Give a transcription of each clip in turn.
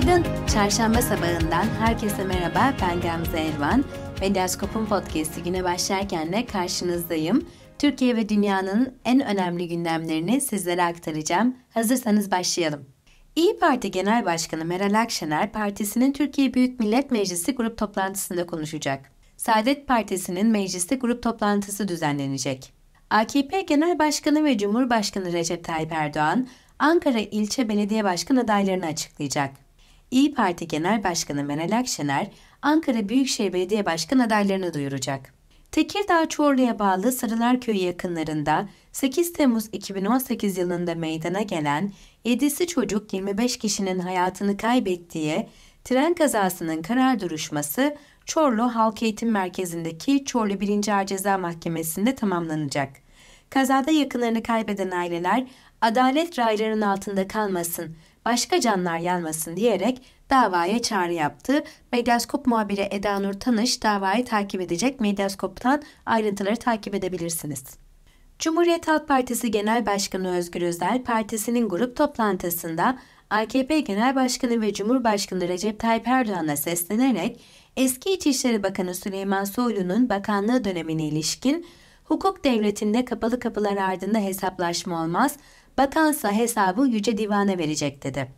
Günaydın. Çarşamba sabahından herkese merhaba. Ben Gamze Elvan. Medyaskop'un podcast'i güne başlarken de karşınızdayım. Türkiye ve dünyanın en önemli gündemlerini sizlere aktaracağım. Hazırsanız başlayalım. İyi Parti Genel Başkanı Meral Akşener, partisinin Türkiye Büyük Millet Meclisi grup toplantısında konuşacak. Saadet Partisi'nin mecliste grup toplantısı düzenlenecek. AKP Genel Başkanı ve Cumhurbaşkanı Recep Tayyip Erdoğan, Ankara ilçe belediye başkan adaylarını açıklayacak. İyi Parti Genel Başkanı Meral Akşener, Ankara Büyükşehir Belediye Başkan adaylarını duyuracak. Tekirdağ Çorlu'ya bağlı Sarılar Köyü yakınlarında 8 Temmuz 2018 yılında meydana gelen 7'si çocuk 25 kişinin hayatını kaybettiği tren kazasının karar duruşması Çorlu Halk Eğitim Merkezi'ndeki Çorlu 1. Ağır Ceza Mahkemesi'nde tamamlanacak. Kazada yakınlarını kaybeden aileler adalet raylarının altında kalmasın, başka canlar yanmasın diyerek davaya çağrı yaptı. Medyaskop muhabiri Eda Nur Tanış davayı takip edecek. Medyaskop'tan ayrıntıları takip edebilirsiniz. Cumhuriyet Halk Partisi Genel Başkanı Özgür Özel, partisinin grup toplantısında AKP Genel Başkanı ve Cumhurbaşkanı Recep Tayyip Erdoğan'a seslenerek eski İçişleri Bakanı Süleyman Soylu'nun bakanlığı dönemine ilişkin hukuk devletinde kapalı kapılar ardında hesaplaşma olmaz, bakansa hesabı Yüce Divan'a verecek dedi.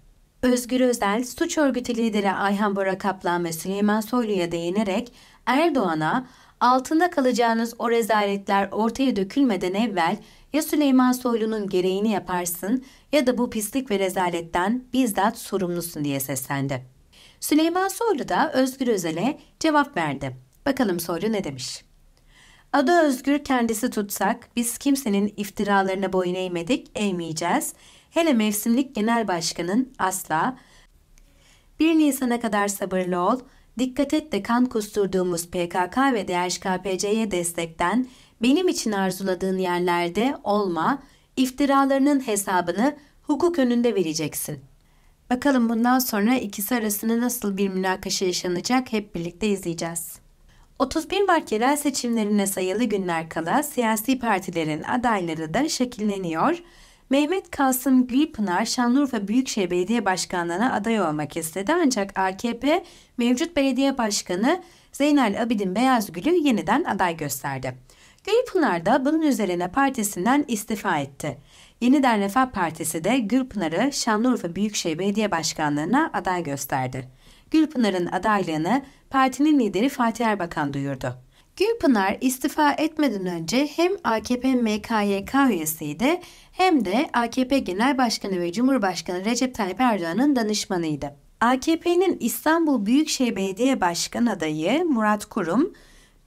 Özgür Özel, suç örgütü lideri Ayhan Bora Kaplan ve Süleyman Soylu'ya değinerek Erdoğan'a altında kalacağınız o rezaletler ortaya dökülmeden evvel ya Süleyman Soylu'nun gereğini yaparsın ya da bu pislik ve rezaletten bizzat sorumlusun diye seslendi. Süleyman Soylu da Özgür Özel'e cevap verdi. Bakalım Soylu ne demiş? Adı Özgür kendisi tutsak biz kimsenin iftiralarına boyun eğmedik, eğmeyeceğiz. Hele mevsimlik genel başkanın asla. 1 Nisan'a kadar sabırlı ol, dikkat et de kan kusturduğumuz PKK ve DHKPC'ye destekten benim için arzuladığın yerlerde olma, iftiralarının hesabını hukuk önünde vereceksin. Bakalım bundan sonra ikisi arasında nasıl bir münakaşa yaşanacak hep birlikte izleyeceğiz. 31 Mart yerel seçimlerine sayılı günler kala siyasi partilerin adayları da şekilleniyor. Mehmet Kasım Gülpınar Şanlıurfa Büyükşehir Belediye Başkanlığı'na aday olmak istedi ancak AKP mevcut belediye başkanı Zeynel Abidin Beyazgül'ü yeniden aday gösterdi. Gülpınar da bunun üzerine partisinden istifa etti. Yeniden Refah Partisi de Gülpınar'ı Şanlıurfa Büyükşehir Belediye Başkanlığı'na aday gösterdi. Gülpınar'ın adaylığını partinin lideri Fatih Erbakan duyurdu. Gülpınar istifa etmeden önce hem AKP MKYK üyesiydi hem de AKP Genel Başkanı ve Cumhurbaşkanı Recep Tayyip Erdoğan'ın danışmanıydı. AKP'nin İstanbul Büyükşehir Belediye Başkan adayı Murat Kurum,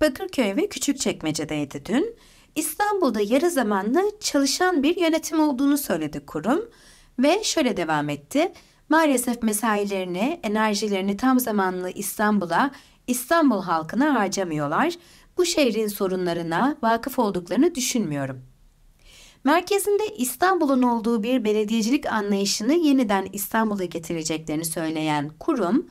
Bakırköy ve Küçükçekmece'deydi dün. İstanbul'da yarı zamanlı çalışan bir yönetim olduğunu söyledi kurum ve şöyle devam etti. Maalesef mesailerini, enerjilerini tam zamanlı İstanbul'a, İstanbul halkına harcamıyorlar. Bu şehrin sorunlarına vakıf olduklarını düşünmüyorum. Merkezinde İstanbul'un olduğu bir belediyecilik anlayışını yeniden İstanbul'a getireceklerini söyleyen kurum,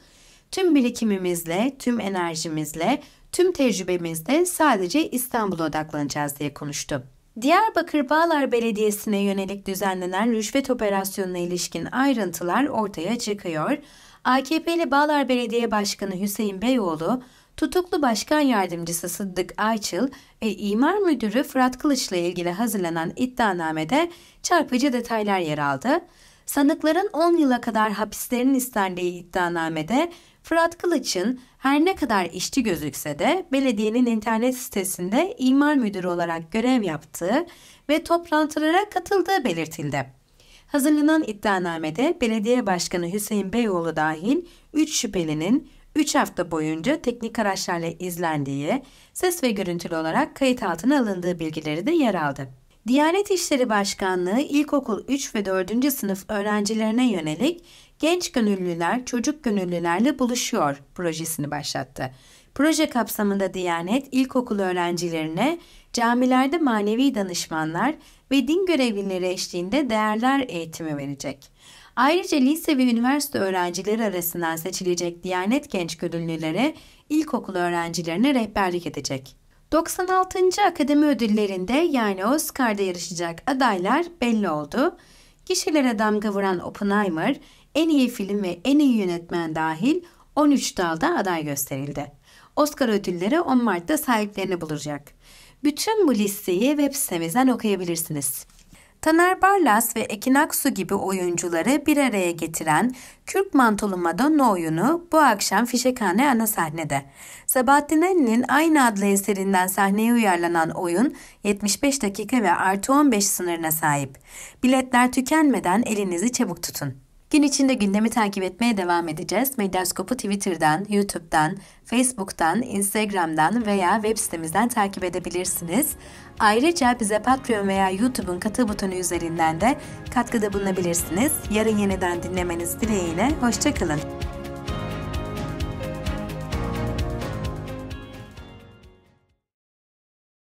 tüm birikimimizle, tüm enerjimizle, tüm tecrübemizle sadece İstanbul'a odaklanacağız diye konuştu. Diyarbakır Bağlar Belediyesi'ne yönelik düzenlenen rüşvet operasyonuna ilişkin ayrıntılar ortaya çıkıyor. AKP'li Bağlar Belediye Başkanı Hüseyin Beyoğlu, tutuklu başkan yardımcısı Sıddık Ayçıl ve imar müdürü Fırat Kılıç'la ilgili hazırlanan iddianamede çarpıcı detaylar yer aldı. Sanıkların 10 yıla kadar hapislerinin istendiği iddianamede Fırat Kılıç'ın her ne kadar işçi gözükse de belediyenin internet sitesinde imar müdürü olarak görev yaptığı ve toplantılara katıldığı belirtildi. Hazırlanan iddianamede belediye başkanı Hüseyin Beyoğlu dahil 3 şüphelinin 3 hafta boyunca teknik araçlarla izlendiği, ses ve görüntülü olarak kayıt altına alındığı bilgileri de yer aldı. Diyanet İşleri Başkanlığı ilkokul 3 ve 4. sınıf öğrencilerine yönelik Genç Gönüllüler Çocuk Gönüllülerle Buluşuyor projesini başlattı. Proje kapsamında Diyanet ilkokul öğrencilerine camilerde manevi danışmanlar ve din görevlileri eşliğinde değerler eğitimi verecek. Ayrıca lise ve üniversite öğrencileri arasından seçilecek Diyanet Genç Gönüllüleri ilkokul öğrencilerine rehberlik edecek. 96. Akademi Ödülleri'nde yani Oscar'da yarışacak adaylar belli oldu. Kişilere damga vuran Oppenheimer, en iyi film ve en iyi yönetmen dahil 13 dalda aday gösterildi. Oscar ödülleri 10 Mart'ta sahiplerini bulacak. Bütün bu listeyi web sitemizden okuyabilirsiniz. Taner Barlas ve Ekin Aksu gibi oyuncuları bir araya getiren Kürk Mantolu Madonna oyunu bu akşam Fişekhane ana sahnede. Sabahattin Ali'nin aynı adlı eserinden sahneye uyarlanan oyun 75 dakika ve artı 15 sınırına sahip. Biletler tükenmeden elinizi çabuk tutun. Gün içinde gündemi takip etmeye devam edeceğiz. Medyaskop'u Twitter'dan, YouTube'dan, Facebook'tan, Instagram'dan veya web sitemizden takip edebilirsiniz. Ayrıca bize Patreon veya YouTube'un katıl butonu üzerinden de katkıda bulunabilirsiniz. Yarın yeniden dinlemeniz dileğiyle. Hoşçakalın.